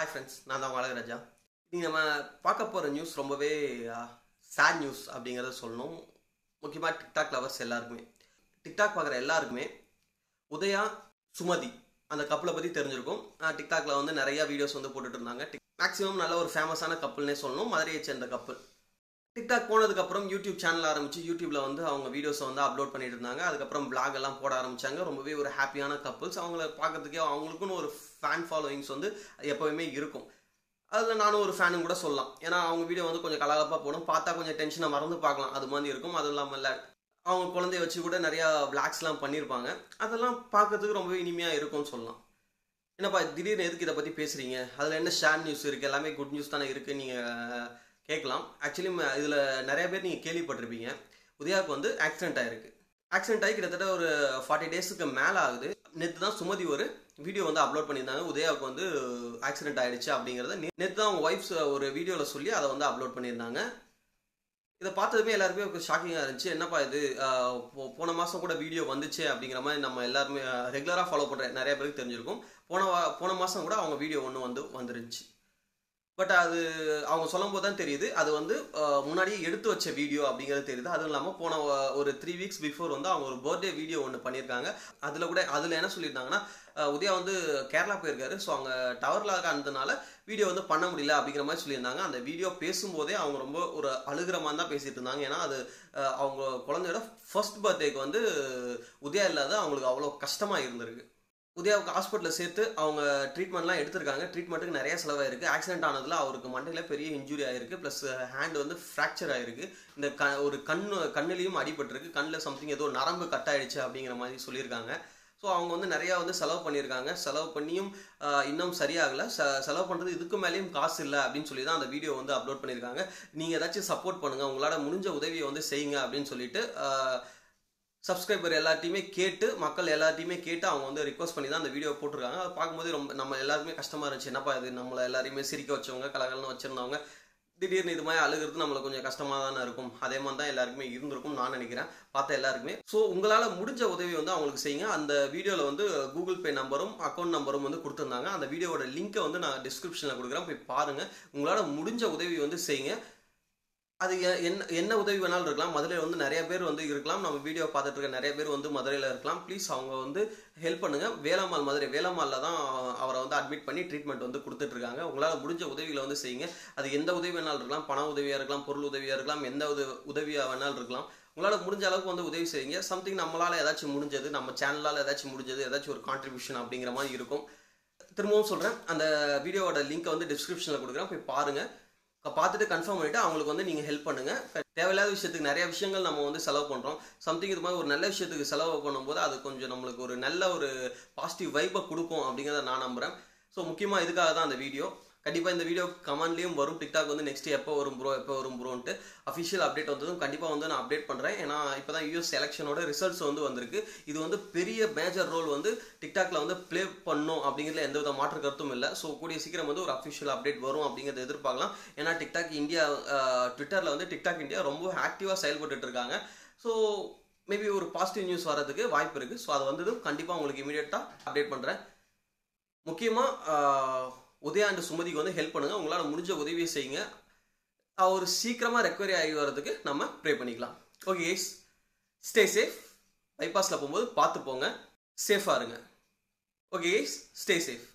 Hi friends நான் தான் அழகராஜா நீங்கள் நம்ம பார்க்க போகிற நியூஸ் ரொம்பவே சேட் நியூஸ் அப்படிங்கிறத சொல்லணும். முக்கியமாக டிக்டாக் லவர்ஸ் எல்லாருக்குமே. டிக்டாக் பார்க்குற எல்லாருக்குமே உதயா சுமதி அந்த கப்பலை பற்றி தெரிஞ்சிருக்கும். டிக்டாக்ல வந்து நிறையா வீடியோஸ் வந்து போட்டுட்டு இருந்தாங்க. மேக்ஸிமம் நல்ல ஒரு ஃபேமஸான கப்பல்னே சொல்லணும். மதுரையை சேர்ந்த கப்பல் டிக்டாக் போனதுக்கப்புறம் யூடியூப் சேனல் ஆரம்பிச்சு யூடியூப்பில் வந்து அவங்க வீடியோஸை வந்து அப்லோட் பண்ணிட்டு இருந்தாங்க. அதுக்கப்புறம் பிளாக் எல்லாம் போட ஆரம்பிச்சாங்க. ரொம்பவே ஒரு ஹாப்பியான கப்புள்ஸ் அவங்கள பார்க்கறதுக்கே அவங்களுக்குன்னு ஒரு ஃபேன் ஃபாலோயிங்ஸ் வந்து எப்போவுமே இருக்கும். அதில் நானும் ஒரு ஃபேனும் கூட சொல்லலாம். ஏன்னா அவங்க வீடியோ வந்து கொஞ்சம் கலகலப்பாக போடும். பார்த்தா கொஞ்சம் டென்ஷனை மறந்து பார்க்கலாம். அது மாதிரி இருக்கும். அதுவும் இல்லாமல் இல்லை அவங்க குழந்தைய வச்சு கூட நிறையா பிளாக்ஸ்லாம் பண்ணியிருப்பாங்க அதெல்லாம் பார்க்கறதுக்கு ரொம்பவே இனிமையாக இருக்கும்னு சொல்லலாம். என்னப்பா திடீர்னு எதுக்கு இதை பற்றி பேசுகிறீங்க அதில் என்ன ஷேர் நியூஸ் இருக்குது எல்லாமே குட் நியூஸ் தானே இருக்குது நீங்கள் கேட்கலாம். ஆக்சுவலி இதில் நிறைய பேர் நீங்கள் கேள்விப்பட்டிருப்பீங்க. உதயாவுக்கு வந்து ஆக்சிடென்ட் ஆகிருக்கு ஆக்சிடென்ட் ஆகி கிட்டத்தட்ட ஒரு ஃபார்ட்டி டேஸுக்கு மேலே ஆகுது. நேற்று தான் சுமதி ஒரு வீடியோ வந்து அப்லோட் பண்ணியிருந்தாங்க. உதயாவுக்கு வந்து ஆக்சிடென்ட் ஆகிடுச்சு அப்படிங்கிறத நேற்று தான் அவங்க ஒய்ஃப்ஸ் ஒரு வீடியோவில் சொல்லி அதை வந்து அப்லோட் பண்ணியிருந்தாங்க. இதை பார்த்ததுமே எல்லாருமே ஒரு ஷாக்கிங்காக இருந்துச்சு. என்னப்பா இது? போன மாதம் கூட வீடியோ வந்துச்சு அப்படிங்கிற மாதிரி நம்ம எல்லாருமே ரெகுலராக ஃபாலோ பண்ணுற நிறைய பேருக்கு தெரிஞ்சிருக்கும். போன போன மாதம் கூட அவங்க வீடியோ ஒன்று வந்து வந்துருந்துச்சு. பட் அது அவங்க சொல்லும் போது தான் தெரியுது. அது வந்து முன்னாடியே எடுத்து வச்ச வீடியோ அப்படிங்கிறது தெரியுது. அதுவும் இல்லாமல் போன ஒரு த்ரீ வீக்ஸ் பிஃபோர் வந்து அவங்க ஒரு பர்த்டே வீடியோ ஒன்று பண்ணியிருக்காங்க. அதில் கூட அதில் என்ன சொல்லியிருந்தாங்கன்னா உதயா வந்து கேரளா போயிருக்காரு. ஸோ அவங்க டவரில் இருந்ததுனால வீடியோ வந்து பண்ண முடியல அப்படிங்கிற மாதிரி சொல்லியிருந்தாங்க. அந்த வீடியோ பேசும்போதே அவங்க ரொம்ப ஒரு அழுகிற மாதிரி தான் பேசிட்டு இருந்தாங்க. ஏன்னா அது அவங்க குழந்தையோட ஃபர்ஸ்ட் பர்த்டேக்கு வந்து உதயா இல்லாத அவங்களுக்கு அவ்வளோ கஷ்டமாக இருந்திருக்கு. உதயாவுக்கு ஹாஸ்பிட்டலில் சேர்த்து அவங்க ட்ரீட்மெண்ட்லாம் எடுத்திருக்காங்க. ட்ரீட்மெண்ட்டுக்கு நிறைய செலவாயிருக்கு. ஆக்சிடென்ட் ஆனதில் அவருக்கு மண்டையில் பெரிய இன்ஜுரி ஆயிருக்கு. ப்ளஸ் ஹேண்ட் வந்து ஃப்ராக்சர் ஆயிருக்கு. இந்த க ஒரு கண் கண்ணுலேயும் அடிபட்டிருக்கு. கண்ணில் சம்திங் ஏதோ நரம்பு கட் ஆயிடுச்சு அப்படிங்கிற மாதிரி சொல்லியிருக்காங்க. ஸோ அவங்க வந்து நிறையா வந்து செலவு பண்ணியிருக்காங்க. செலவு பண்ணியும் இன்னும் சரியாகலை. ச செலவு பண்ணுறது இதுக்கு மேலேயும் காசு இல்லை அப்படின்னு சொல்லி தான் அந்த வீடியோ வந்து அப்லோட் பண்ணியிருக்காங்க. நீங்கள் ஏதாச்சும் சப்போர்ட் பண்ணுங்கள் உங்களால் முடிஞ்ச உதவியை வந்து செய்யுங்க அப்படின்னு சொல்லிட்டு சப்ஸ்கிரைபர் எல்லாத்தையுமே கேட்டு மக்கள் எல்லாத்தையுமே கேட்டு அவங்க வந்து ரிக்வஸ்ட் பண்ணி தான் அந்த வீடியோ போட்டிருக்காங்க. அதை பார்க்கும்போது ரொம்ப நம்ம எல்லாருமே கஷ்டமாக இருந்துச்சு. என்னப்பா இது? நம்மளை எல்லாரையுமே சிரிக்க வச்சவங்க கலகலன்னு வச்சுருந்தவங்க திடீர்னு இது மாதிரி அழுகிறது நம்மளுக்கு கொஞ்சம் கஷ்டமாக தானே இருக்கும். அதே மாதிரி தான் எல்லாருக்குமே இருந்திருக்கும் நான் நினைக்கிறேன். பார்த்த எல்லாருக்குமே. ஸோ உங்களால் முடிஞ்ச உதவி வந்து அவங்களுக்கு செய்யுங்க. அந்த வீடியோவில் வந்து கூகுள் பே நம்பரும் அக்கௌண்ட் நம்பரும் வந்து கொடுத்துருந்தாங்க. அந்த வீடியோவோட லிங்க்கை வந்து நான் டிஸ்கிரிப்ஷனில் கொடுக்குறேன். போய் பாருங்கள் உங்களால் முடிஞ்ச உதவி வந்து செய்யுங்க. அது என்ன என்ன உதவி வேணாலும் இருக்கலாம். மதுரையில் வந்து நிறைய பேர் வந்து இருக்கலாம். நம்ம வீடியோ பார்த்துட்டு இருக்க நிறைய பேர் வந்து மதுரையில் இருக்கலாம். ப்ளீஸ் அவங்க வந்து ஹெல்ப் பண்ணுங்கள் வேலம்மாள் மதுரை வேலம்மாளில் தான் அவரை வந்து அட்மிட் பண்ணி ட்ரீட்மெண்ட் வந்து கொடுத்துட்ருக்காங்க உங்களால் முடிஞ்ச உதவிகளை வந்து செய்யுங்க. அது எந்த உதவி வேணாலும் இருக்கலாம். பண உதவியாக இருக்கலாம் பொருள் உதவியாக இருக்கலாம் எந்த உதவி உதவியாக வேணாலும் இருக்கலாம். உங்களால் முடிஞ்ச அளவுக்கு வந்து உதவி செய்யுங்க. சம்திங் நம்மளால் ஏதாச்சும் முடிஞ்சது நம்ம சேனலால் ஏதாச்சும் முடிஞ்சது ஏதாச்சும் ஒரு கான்ட்ரிபியூஷன் அப்படிங்கிற மாதிரி இருக்கும். திரும்பவும் சொல்கிறேன் அந்த வீடியோவோட லிங்க்கை வந்து டிஸ்கிரிப்ஷனில் கொடுக்குறேன். போய் பாருங்கள் பார்த்துட்டு கன்ஃபார்ம் பண்ணிவிட்டு அவங்களுக்கு வந்து நீங்கள் ஹெல்ப் பண்ணுங்கள் தேவையில்லாத விஷயத்துக்கு நிறைய விஷயங்கள் நம்ம வந்து செலவு பண்ணுறோம் சம்திங் இது மாதிரி ஒரு நல்ல விஷயத்துக்கு செலவு பண்ணும்போது அது கொஞ்சம் நம்மளுக்கு ஒரு நல்ல ஒரு பாசிட்டிவ் வைப்பை கொடுக்கும் அப்படிங்கிறத நான் நம்புகிறேன் ஸோ முக்கியமாக இதுக்காக தான் அந்த வீடியோ கண்டிப்பாக இந்த வீடியோ கமெண்ட்லேயும் வரும். டிக்டாக் வந்து நெக்ஸ்ட் எப்போ வரும் ப்ரோ எப்போ வரும் ப்ரோன்ட்டு அஃபிஷியல் அப்டேட் வந்ததும் கண்டிப்பாக வந்து நான் அப்டேட் பண்ணுறேன் ஏன்னா இப்போ தான் யூஎஸ் எலெக்ஷனோட ரிசல்ட்ஸ் வந்து வந்திருக்கு. இது வந்து பெரிய மேஜர் ரோல் வந்து டிக்டாக்ல வந்து ப்ளே பண்ணும் அப்படிங்கிறதுல எந்த வித மாற்று கருத்தும் இல்லை. ஸோ கூடிய சீக்கிரம் வந்து ஒரு அஃபிஷியல் அப்டேட் வரும் அப்படிங்கிறத எதிர்பார்க்கலாம். ஏன்னா டிக்டாக் இந்தியா ட்விட்டரில் வந்து டிக்டாக் இந்தியா ரொம்ப ஆக்டிவாக செயல்பட்டு இருக்காங்க. ஸோ மேபி ஒரு பாசிட்டிவ் நியூஸ் வரதுக்கு வாய்ப்பு இருக்குது ஸோ அது வந்ததும் கண்டிப்பாக உங்களுக்கு இமீடியட்டாக அப்டேட் பண்ணுறேன் முக்கியமாக உதயா அண்ட் சுமதிக்கு வந்து ஹெல்ப் பண்ணுங்க. உங்களால் முடிஞ்ச உதவியை செய்யுங்க. அவர் சீக்கிரமாக ரெக்கவரி ஆகி வர்றதுக்கு நம்ம ப்ரே பண்ணிக்கலாம். ஓகே கேஸ் ஸ்டே சேஃப் பைபாஸில் போகும்போது பார்த்து போங்க. சேஃபாக இருங்க. Okay guys stay safe